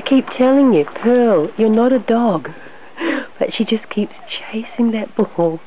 I keep telling you, Pearl, you're not a dog. But she just keeps chasing that ball.